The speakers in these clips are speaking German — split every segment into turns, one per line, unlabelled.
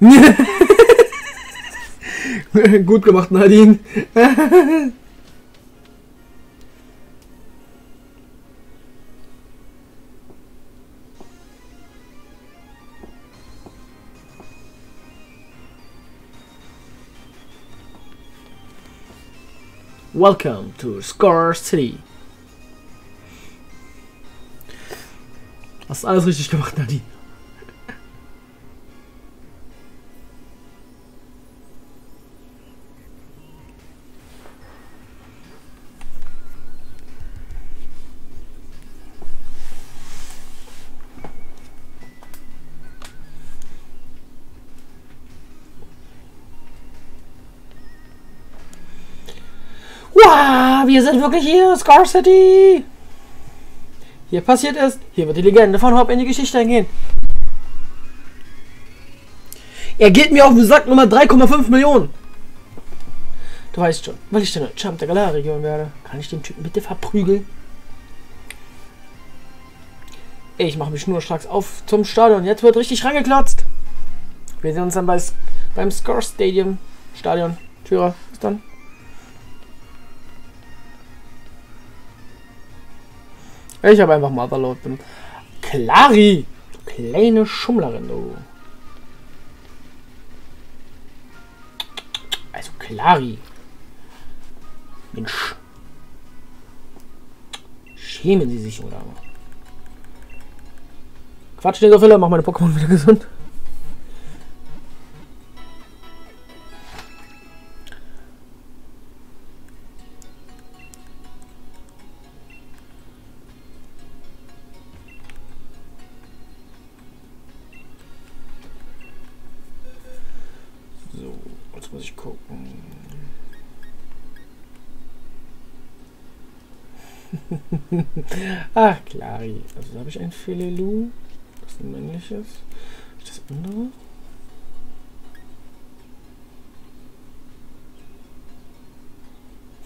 Gut gemacht, Nadine. Welcome to Score City. Hast alles richtig gemacht, Nadine. Wir sind wirklich hier, Scar City. Hier passiert es. Hier wird die Legende von Hop in die Geschichte eingehen. Er geht mir auf den Sack Nummer 3,5 Millionen. Du weißt schon, weil ich der Champ der Galar-Region werde, kann ich den Typen bitte verprügeln? Ich mache mich nur stracks auf zum Stadion. Jetzt wird richtig rangeklotzt. Wir sehen uns dann bei, beim Score Stadium. Stadion. Türer. Bis dann. Ich habe einfach Motherload benutzt. Clari! Kleine Schummlerin, du. Also Clari. Mensch. Schämen Sie sich, oder? Quatsch, den Filler, mach meine Pokémon wieder gesund. Ach, Clari. Also da habe ich ein Filelu. Das ist ein männliches. Das andere.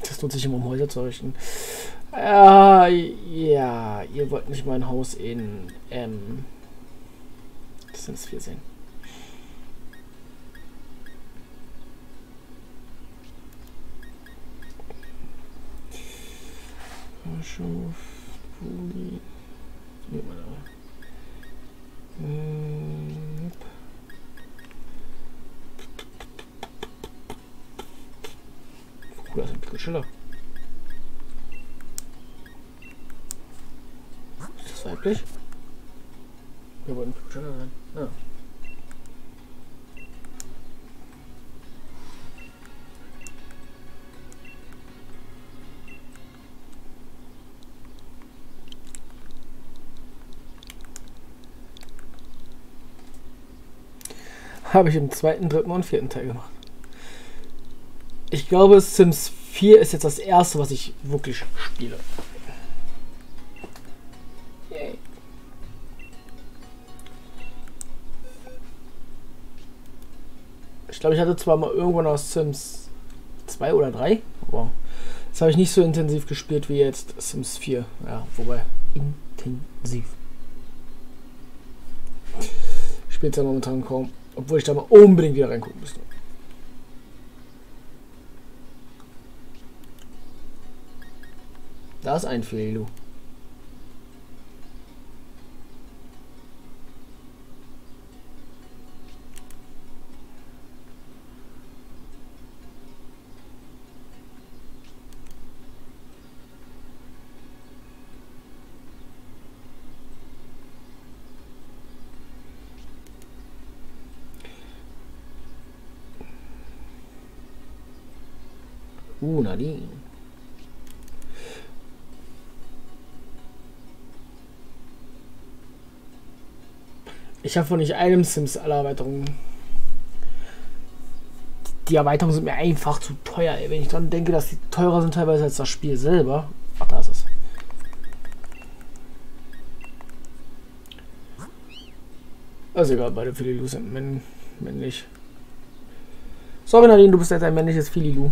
Das nutze ich immer, um Häuser zu errichten. Ja, ja, ihr wollt nicht mein Haus in ähm, das sind es vier sehen. Bischof, Puli. Nehmen wir da. Hm. Oh, da ist ein Pikachu. Ist das weiblich? Wir wollten Pikachu sein. Ja. Habe ich im zweiten, dritten und vierten Teil gemacht. Ich glaube, Sims 4 ist jetzt das erste, was ich wirklich spiele. Ich glaube, ich hatte zwar mal irgendwann aus Sims 2 oder 3, aber das habe ich nicht so intensiv gespielt wie jetzt Sims 4. Ja, wobei intensiv. Es ja momentan kaum. Obwohl ich da mal unbedingt wieder reingucken müsste. Da ist ein Felo. Nadine. Ich habe von nicht einem Sims alle Erweiterungen. Die Erweiterungen sind mir einfach zu teuer, ey. Wenn ich dran denke, dass die teurer sind teilweise als das Spiel selber. Ach, da ist es. Also egal, beide Fililu sind männ männlich. Sorry Nadine, du bist jetzt ein männliches Fililu.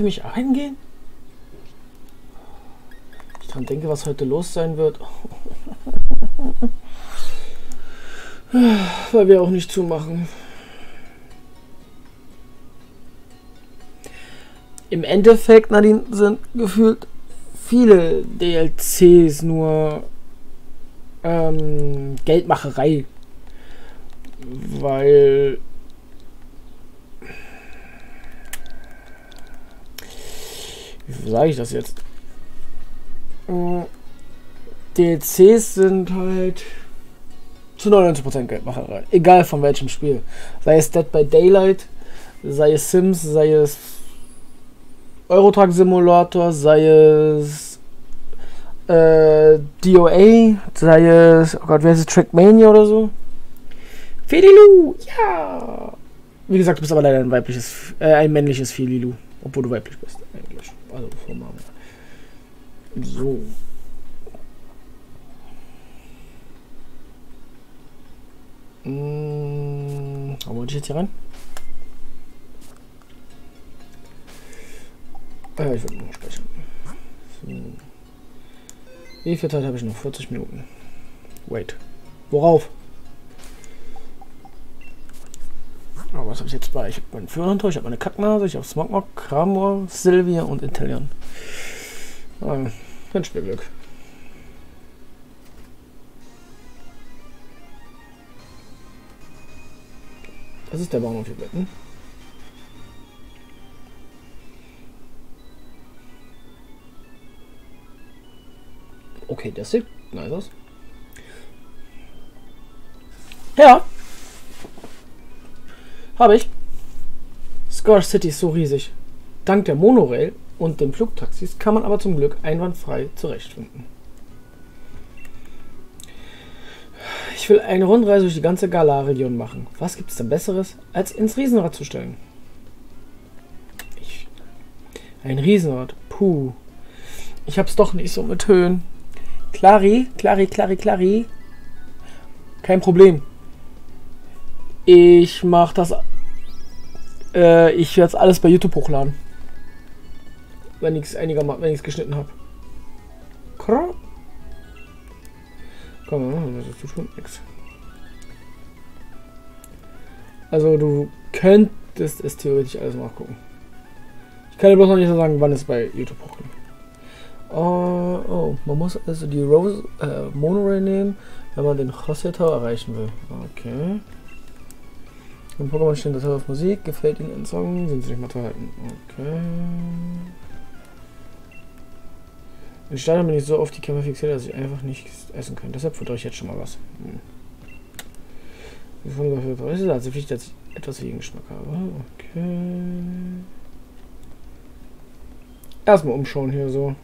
Für mich eingehen? Ich dran denke, was heute los sein wird. Weil wir auch nicht zumachen. Im Endeffekt, Nadine, sind gefühlt viele DLCs nur ähm, Geldmacherei. Weil wie sage ich das jetzt? Äh, DLCs sind halt zu 99% Geldmacherei. Egal von welchem Spiel. Sei es Dead by Daylight, sei es Sims, sei es Eurotruck Simulator, sei es äh, DOA, sei es, oh Gott, wer ist es, Trackmania oder so? Felilu, ja! Wie gesagt, du bist aber leider ein weibliches, äh, ein männliches Felilu, obwohl du weiblich bist. Also Namen. So. Hm, wollte ich jetzt hier rein? Ah ja, ich würde noch sprechen. So. Wie viel Zeit habe ich noch? 40 Minuten. Wait. Worauf? Was habe ich jetzt bei? Ich habe meinen Führerhunter, ich habe meine Kacknase, ich habe Smogmog, Kramor, Sylvia und Intellion. Ah, wünsch Glück. Das ist der Bahnhof hier Betten. Okay, das sieht nice aus. Ja. Habe ich. Scar City ist so riesig. Dank der Monorail und den Flugtaxis kann man aber zum Glück einwandfrei zurechtfinden. Ich will eine Rundreise durch die ganze Galar-Region machen. Was gibt es denn Besseres, als ins Riesenrad zu stellen? Ich, ein Riesenrad. Puh. Ich hab's doch nicht so mit Höhen. Clari, Clari, Clari, Clari. Kein Problem. Ich mach das äh, ich werde es alles bei YouTube hochladen. Wenn ich es einigermaßen, wenn ich es geschnitten habe. Komm, das tun? Nix. Also du könntest es theoretisch alles nachgucken. Ich kann dir bloß noch nicht sagen, wann es bei YouTube hochkommt. Oh, oh, man muss also die Rose äh, Monorail nehmen, wenn man den José Tower erreichen will. Okay. Im Pokémon stehen das auf Musik, gefällt Ihnen ein Song, sind Sie nicht mal zu halten. Okay. In Stadion bin ich so auf die Kämpfe fixiert, dass ich einfach nichts essen kann. Deshalb futter ich jetzt schon mal was. Hm. Wie von dafür es also wichtig, dass ich etwas wegen Geschmack habe. Okay. Erstmal umschauen hier so.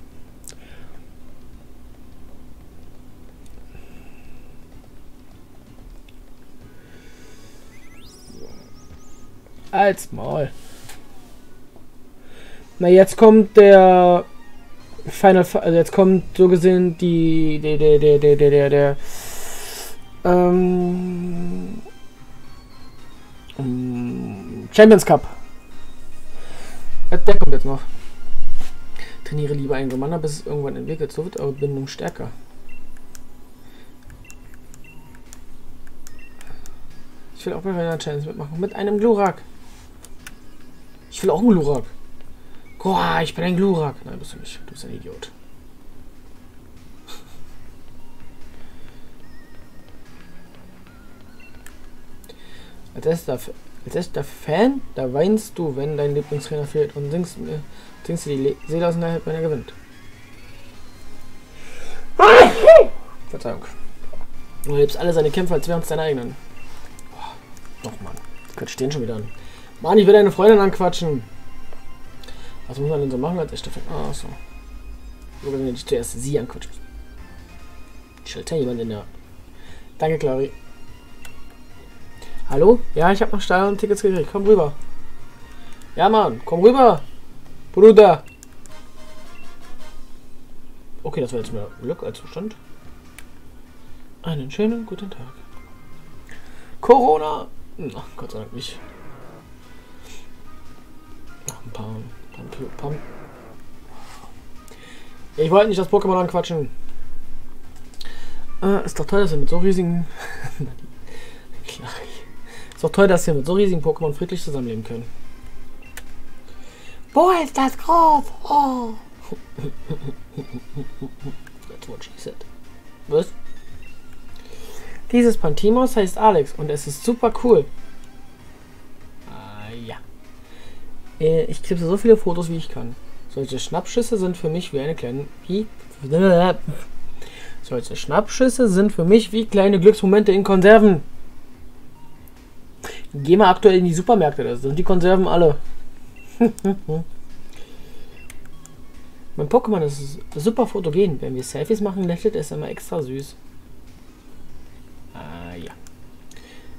Als Maul. Na, jetzt kommt der Final, also jetzt kommt so gesehen die, der, der, der, der, der, der, der, ähm, Champions Cup. Der kommt jetzt noch. Trainiere lieber einen Commander, bis es irgendwann entwickelt. So wird eure Bindung stärker. Ich will auch bei einer Challenge mitmachen. Mit einem Glurak. Ich will auch einen Glurak. Boah, ich bin ein Glurak. Nein, bist du nicht. Du bist ein Idiot. Als erster, als erster Fan, da weinst du, wenn dein Lieblingstrainer fehlt und singst, äh, singst dir die Seele aus wenn er gewinnt. Verzeihung. Du lebst alle seine Kämpfe, als wären es deine eigenen. Boah, doch, Mann. Das stehen schon wieder an. Mann, ich will deine Freundin anquatschen. Was muss man denn so machen als echter Fan? Ah, so. So wenn ich zuerst sie anquatschen. Schaltet jemand in der. Danke, Clary. Hallo? Ja, ich habe noch Stadion-Tickets gekriegt. Komm rüber. Ja, Mann, komm rüber. Bruder. Okay, das war jetzt mehr Glück als Verstand. Einen schönen guten Tag. Corona. Ach, Gott sei Dank nicht. Paar. paar, paar. Ich wollte nicht das Pokémon anquatschen. Äh, ist doch toll, dass wir mit so riesigen. ist doch toll, dass wir mit so riesigen Pokémon friedlich zusammenleben können. Wo ist das groß? Oh. That's what she said. Was? Dieses Pantimos heißt Alex und es ist super cool. Ich klipse so viele Fotos, wie ich kann. Solche Schnappschüsse sind für mich wie eine kleine... Wie? Solche Schnappschüsse sind für mich wie kleine Glücksmomente in Konserven. Geh mal aktuell in die Supermärkte, da sind die Konserven alle. mein Pokémon ist super fotogen. Wenn wir Selfies machen, lächelt es immer extra süß. Ah ja.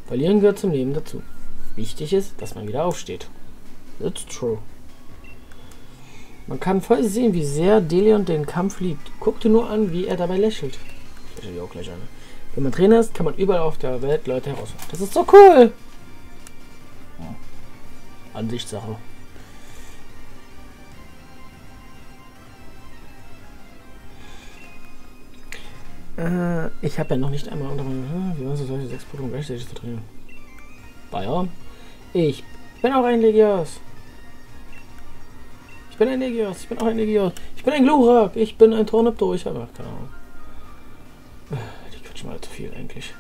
Verlieren gehört zum Leben dazu. Wichtig ist, dass man wieder aufsteht. That's true. Man kann voll sehen, wie sehr Deleon den Kampf liebt. Guck dir nur an, wie er dabei lächelt. Ich lächle auch gleich an. Wenn man Trainer ist, kann man überall auf der Welt Leute herausfordern. Das ist so cool! Ansichtssache. Äh, ich habe ja noch nicht einmal unter meinem. Wie waren solche sechs Pokémon gleichzeitig zu trainieren? Bayern? Ich bin auch ein Legios. Ich bin ein Legios. Ich bin auch ein Legios. Ich bin ein Glurak. Ich bin ein Tornipto. Ich habe keine Ahnung. Äh, die quatschen mal zu viel eigentlich.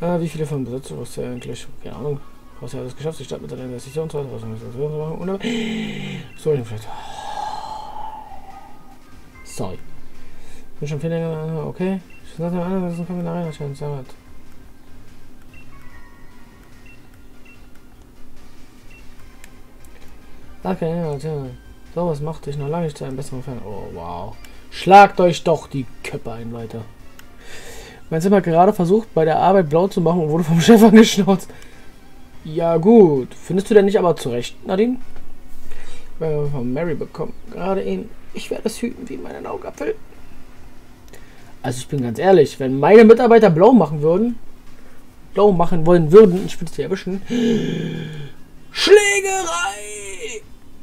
Äh, wie viele von Besitzer hast du eigentlich? Keine Ahnung. Was hat es geschafft? Die Stadt mit seiner Investition zu machen. Und so, vielleicht. Sorry. Bin schon viel länger. Okay. Ich sag dem anderen, das ist ein Kampf in Okay, ja, tja. So, was macht dich noch lange nicht zu einem besseren Fan? Oh, wow. Schlagt euch doch die Köpfe ein, Leute. Mein Zimmer hat gerade versucht, bei der Arbeit blau zu machen und wurde vom Chef angeschnauzt. Ja gut, findest du denn nicht aber zurecht, Nadine? Wir von Mary bekommen gerade ihn. Ich werde es hüten wie meinen Augapfel. Also ich bin ganz ehrlich, wenn meine Mitarbeiter blau machen würden, blau machen wollen würden, ich würde sie erwischen. Schlägerei!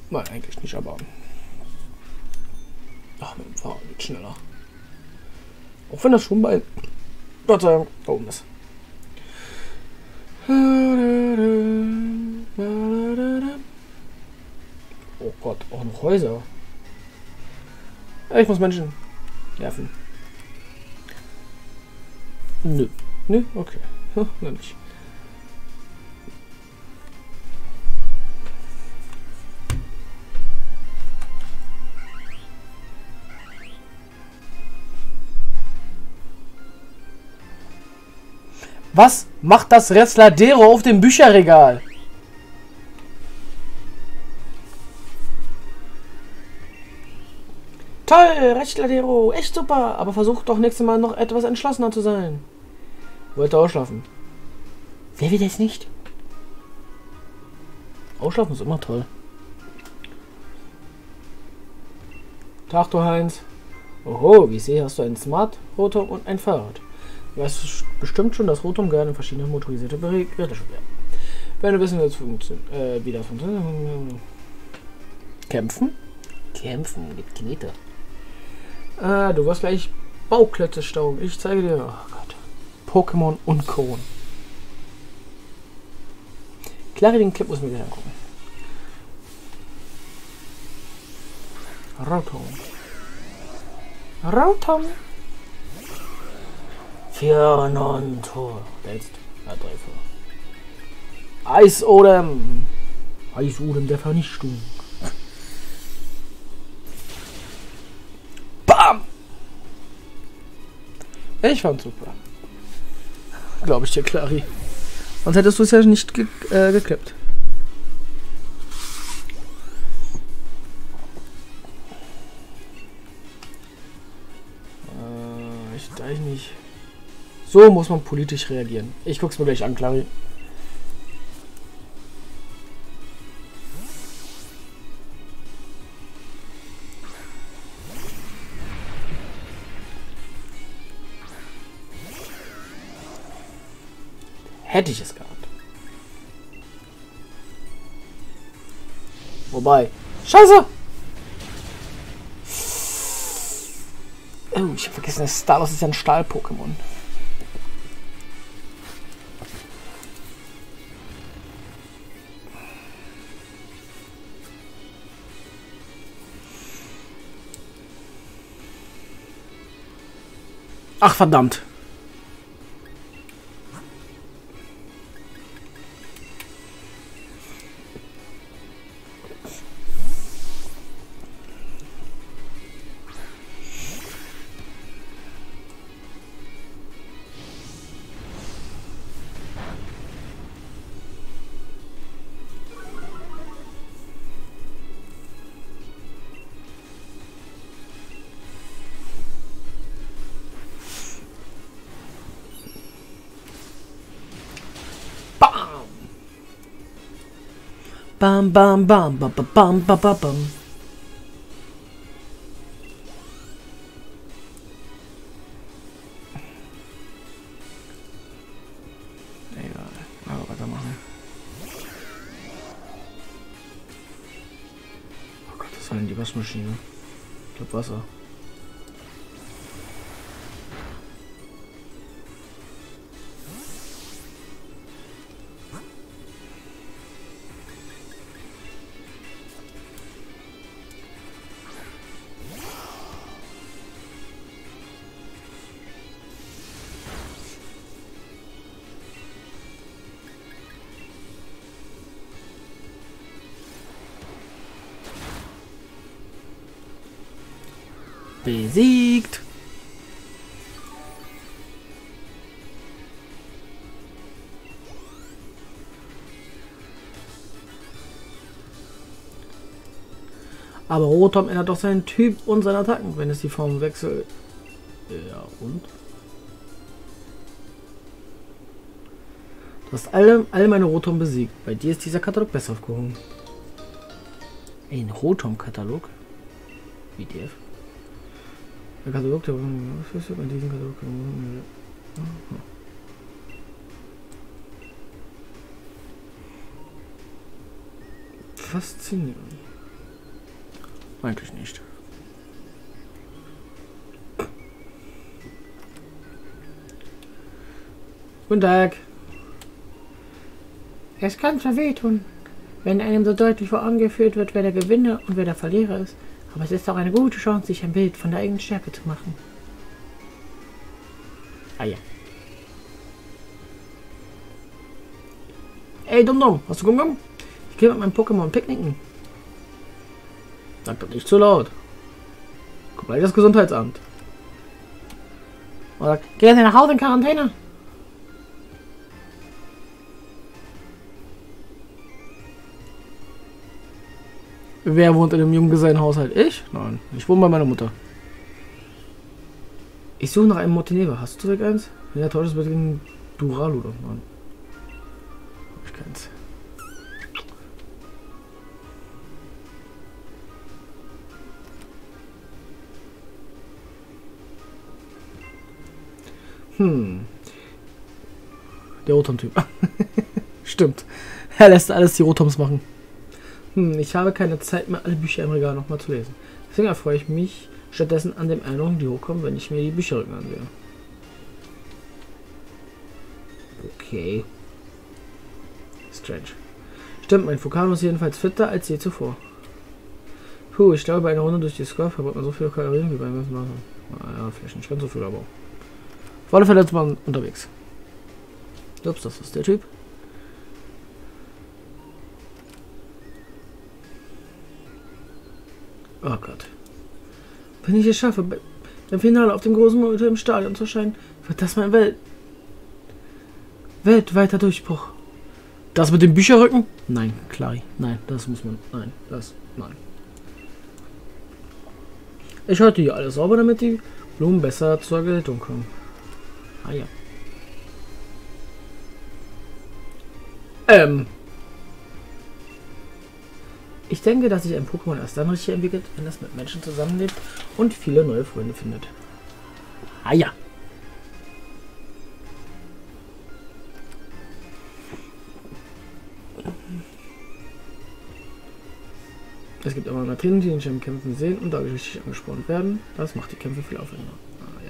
Nein, eigentlich nicht, aber. Ach, mit dem Fahrrad geht schneller. Auch wenn das schon bei Gott sei Dank da oben ist. Oh Gott, auch noch Häuser. Ich muss Menschen nerven. Nö. Nö? Okay. Hm, nicht. Was macht das Resladero auf dem Bücherregal? Toll, Rechtladero, echt super. Aber versuch doch nächstes Mal noch etwas entschlossener zu sein. Wollte ausschlafen. Wer will das nicht? Ausschlafen ist immer toll. Tag, du Heinz. Oho, wie ich sehe, hast du ein Smart, Rotor und ein Fahrrad. Du weißt bestimmt schon, dass Rotom gerne verschiedene motorisierte Geräte schon werden. Wenn du wissen willst, äh, wie das funktioniert. Kämpfen? Kämpfen mit Knete. Ah, du wirst gleich Bauklötze stauben. Ich zeige dir. Oh Gott. Pokémon und Kron. Klare den Clip muss mir wieder angucken. Rotom. Rotom. Für non-Tor. Jetzt. Ja, drei vor. Eisodem. Eisodem der Vernichtung. Bam! Ich fand super. Glaube ich dir, Clari. Sonst hättest du es ja nicht ge äh, geklappt. So muss man politisch reagieren. Ich guck's mir gleich an, Clary. Hätte ich es gehabt. Wobei. Scheiße! Oh, ich habe vergessen, Stalos ist ja ein Stahl-Pokémon. verdampt. Bam, bam, bam, bam, bam, bam, bam, bam. Waschmaschine. Ich glaube Wasser. Besiegt. Aber Rotom ändert doch seinen Typ und seine Attacken, wenn es die Form wechselt. Ja, und? Du hast alle, alle meine Rotom besiegt. Bei dir ist dieser Katalog besser aufgehoben. Ein Rotom-Katalog? WTF? Der Katalog der Schlüssel bei diesem Katalog. Faszinierend. Eigentlich nicht. Guten Tag. Es kann zwar wehtun, wenn einem so deutlich vor Augen geführt wird, wer der Gewinner und wer der Verlierer ist. Aber es ist auch eine gute Chance, sich ein Bild von der eigenen Stärke zu machen. Ah ja. Ey, Dum Dum, hast du Gum Ich gehe mit meinem Pokémon picknicken. Sag doch nicht zu laut. Guck mal das Gesundheitsamt. Oder geh nach Hause in Quarantäne. Wer wohnt in einem Junggesellenhaushalt? Ich? Nein, ich wohne bei meiner Mutter. Ich suche nach einem Montenegro. Hast du direkt eins? Wenn ja, täuscht bitte gegen Dural oder? Hab ich keins. Hm. Der Rotom-Typ. Stimmt. Er lässt alles die Rotoms machen. Hm, ich habe keine Zeit mehr, alle Bücher im Regal nochmal zu lesen. Deswegen erfreue ich mich stattdessen an den Erinnerungen, die hochkommen, wenn ich mir die Bücherrücken ansehe. Okay. Strange. Stimmt, mein Vulkan ist jedenfalls fitter als je zuvor. Puh, ich glaube, bei einer Runde durch die Score verbraucht man so viele Kalorien wie beim ganzen Wasser. Naja, vielleicht nicht ganz so viel, aber. Auf alle Fälle ist man unterwegs. Ups, das ist der Typ. Oh Gott. Wenn ich es schaffe, im Finale auf dem großen Monitor im Stadion zu erscheinen, wird das mein Welt weltweiter Durchbruch. Das mit dem Bücherrücken? Nein, klar. Nein, das muss man. Nein, das. Nein. Ich halte hier alles sauber, damit die Blumen besser zur Geltung kommen. Ah ja. Ähm, ich denke, dass sich ein Pokémon erst dann richtig entwickelt, wenn es mit Menschen zusammenlebt und viele neue Freunde findet. Ah ja. Es gibt aber Matrinen, die in Kämpfen sehen und da richtig angespornt werden. Das macht die Kämpfe viel aufwendiger. Ah,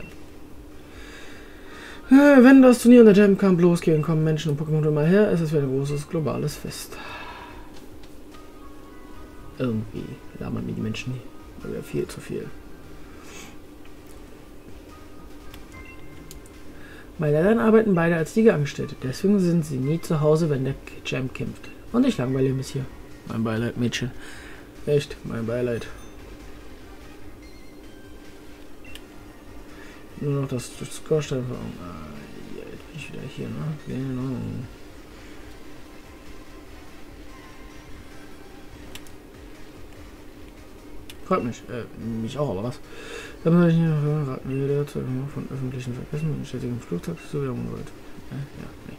ja. Äh, wenn das Turnier und der Jam Camp losgehen, kommen Menschen und Pokémon immer her. Es ist wie ein großes globales Fest. Irgendwie labern mir die Menschen hier. viel zu viel. Meine Eltern arbeiten beide als Liegeangestellte, deswegen sind sie nie zu Hause, wenn der Jam kämpft. Und ich langweile mich hier. Mein Beileid, Mädchen. Echt, mein Beileid. Nur noch das Scorstein. Ah, jetzt bin ich wieder hier, ne? Genau. Freut mich. Äh, mich auch, aber was? Dann soll ich wie der von öffentlichen Verkehren und städtigen Flugzeug so wieder Umwelt. Äh, ja, nee.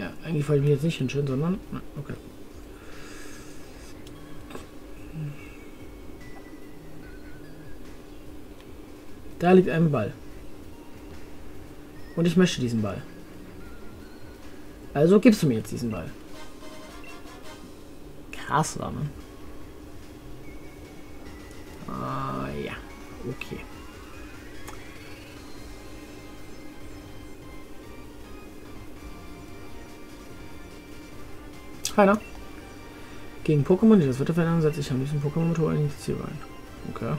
Ja, eigentlich wollte ich mich jetzt nicht hinschauen, sondern... Okay. Da liegt ein Ball. Und ich möchte diesen Ball. Also gibst du mir jetzt diesen Ball. Krass, ne? Ah, ja. Okay. Keiner. Gegen Pokémon, die das Wetter verändern, setze ich am liebsten Pokémon-Motor in die Ziel rein. Okay.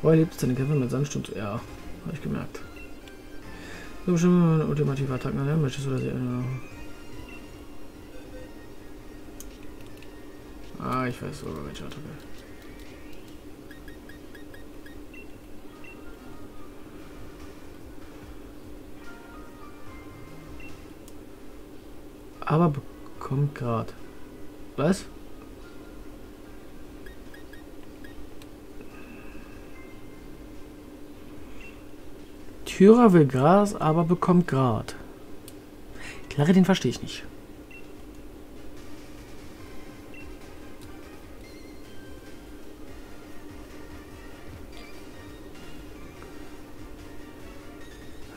Woher liebt es deine Kämpfe mit Sandsturm? Ja, habe ich gemerkt. So bestimmt ultimative Attacken an möchtest du das ja. Ah, ich weiß sogar welche Attacke. Aber Kommt gerade. Was? Tyra will Gras, aber bekommt Grad. Klare, den verstehe ich nicht.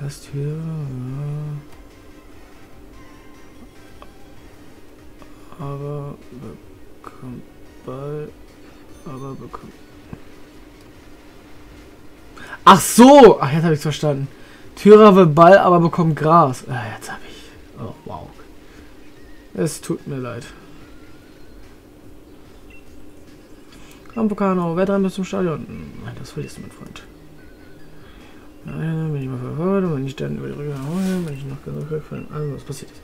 Was Tyra? aber bekommt Ball, aber bekommt... Ach so! Ach, jetzt habe ich verstanden. Tyra will Ball, aber bekommt Gras. Ah, jetzt habe ich... Oh, wow. Es tut mir leid. Komm, Pokano, wer dran bis zum Stadion? Nein, das verlierst du, mein Freund. Verfolge, wenn ich dann über die Rücke wenn ich noch genug von allem, was passiert ist.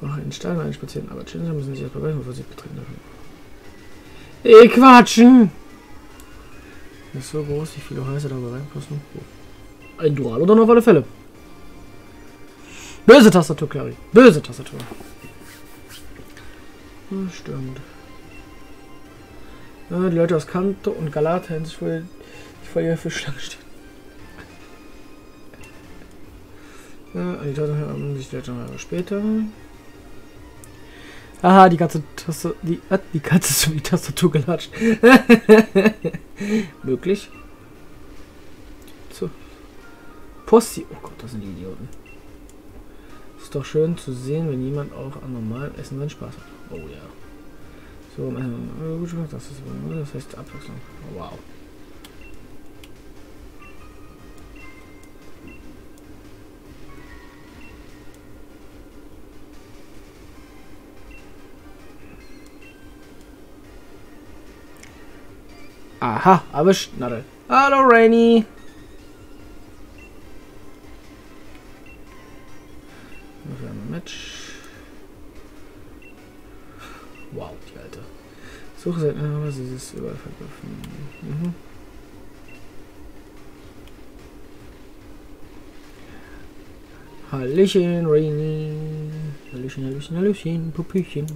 Noch einen Stein einspazieren, aber Challenger müssen sich erst beweisen, bevor sie betreten dürfen. Ey, quatschen! ist so groß, wie viele Häuser da reinpassen. Ein Dual oder noch auf alle Fälle. Böse Tastatur, Clary. Böse Tastatur. Hm, stimmt. Ja, die Leute aus Kanto und Galata hätten sich vor, vor ihr für Schlange stehen. Ja, die Taten haben sich vielleicht Jahre später. Aha, die ganze Tastatur, die, hat die ganze ist die Tastatur gelatscht. Möglich. So. Posti. Oh Gott, das sind die Idioten. Ist doch schön zu sehen, wenn jemand auch an normalem Essen seinen Spaß hat. Oh ja. So, ähm, gut gemacht, das ist das heißt Abwechslung. Oh, wow. Aha, erwischt, Nadel. Hallo, Rainy. Match. Wow, die alte. Suche seit aber sie ist überall vergriffen. Mhm. Hallöchen, Rainy. Hallöchen, Hallöchen, Hallöchen, Puppüchen.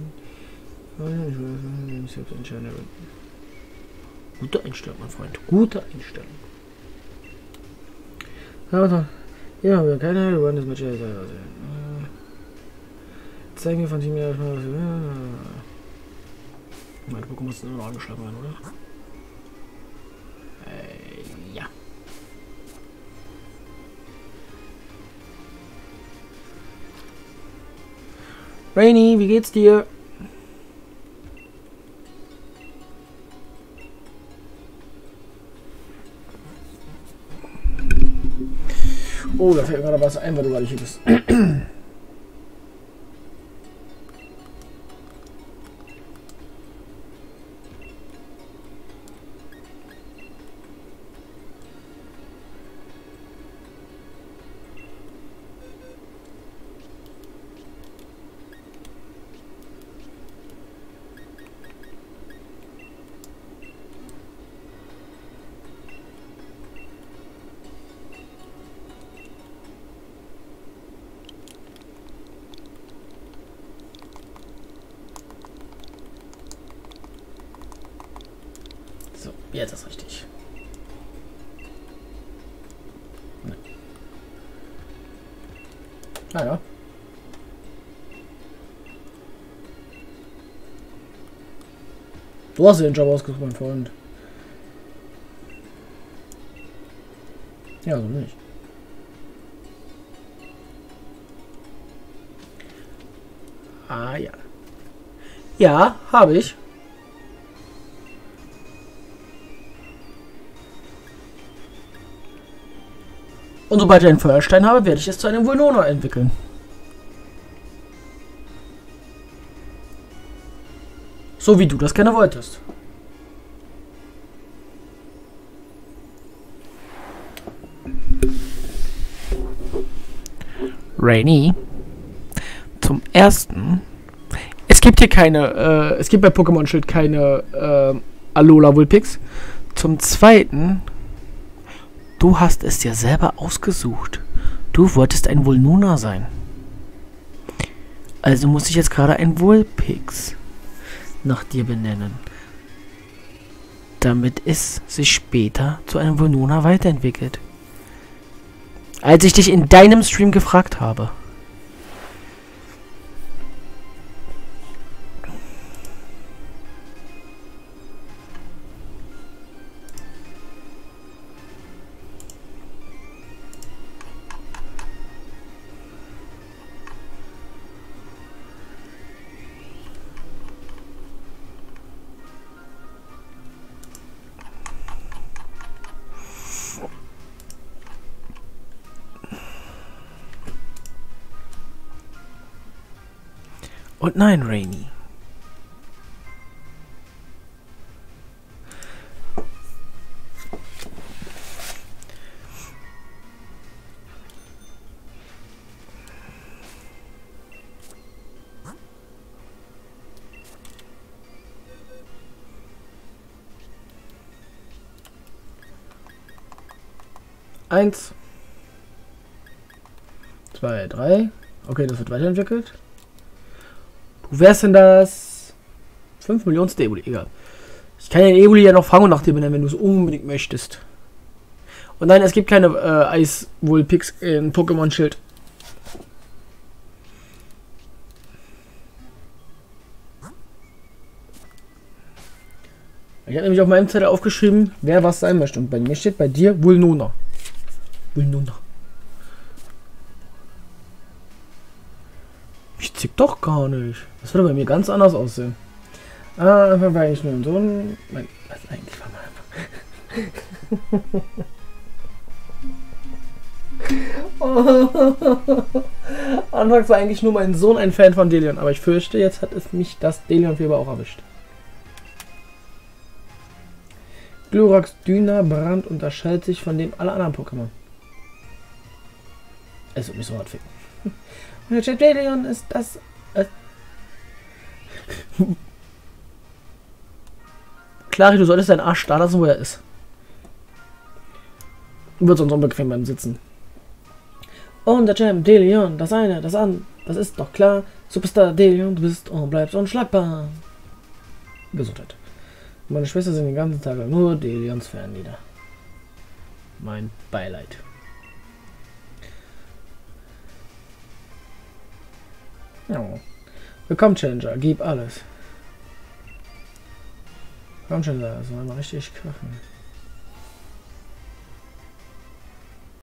Ich selbst entscheiden. Gute Einstellung, mein Freund. Gute Einstellung. Ja. Ja, wir keine Heilung, das Match. Zeigen wir von Team. Meine Pokémon müssen immer angeschlagen werden, oder? Äh, ja. Rainy, wie geht's dir? Oh, da fällt mir gerade was ein, weil du gerade hier bist. Jetzt ist richtig. Nee. Naja. Du hast den Job ausgesucht, mein Freund. Ja, so nicht. Ah ja. Ja, habe ich. Und sobald ich einen Feuerstein habe, werde ich es zu einem Vulnona entwickeln. So wie du das gerne wolltest. Rainy. Zum ersten. Es gibt hier keine, äh, es gibt bei Pokémon Schild keine äh, Alola Vulpix. Zum zweiten. Du hast es dir selber ausgesucht. Du wolltest ein Vulnuna sein. Also muss ich jetzt gerade ein Vulpix nach dir benennen. Damit es sich später zu einem Vulnuna weiterentwickelt. Als ich dich in deinem Stream gefragt habe. Nein, Rainy. Eins. Zwei, drei. Okay, das wird weiterentwickelt. Du wärst denn das 5 Millionen Eboli, egal. Ich kann den Eboli ja noch fangen und nach dir benennen, wenn du es unbedingt möchtest. Und nein, es gibt keine äh, Eiswohl-Picks in Pokémon-Schild. Ich habe nämlich auf meinem Zettel aufgeschrieben, wer was sein möchte. Und bei mir steht bei dir Vulnona. Vulnona. Zick doch gar nicht. Das würde bei mir ganz anders aussehen. Ah, einfach war ich nur ein Sohn. Mein, was eigentlich war mal einfach. Anfangs war eigentlich nur mein Sohn ein Fan von Delion, aber ich fürchte, jetzt hat es mich das Delion-Fieber auch erwischt. Glurak Dyna Brand unterscheidet sich von dem aller anderen Pokémon. Es wird mich so hart ficken. Jetdelion ist das. Äh Klari, du solltest deinen Arsch da lassen, wo er ist. Wirst uns unbequem beim Sitzen. Und der Champ, Delion, das eine, das an, das ist doch klar. Superstar Delion, du bist und bleibst unschlagbar. Gesundheit. Meine Schwester sind den ganzen Tag nur Delions Fernlieder. Mein Beileid. Ja. Willkommen, Challenger. Gib alles. Komm da. Sollen wir richtig krachen.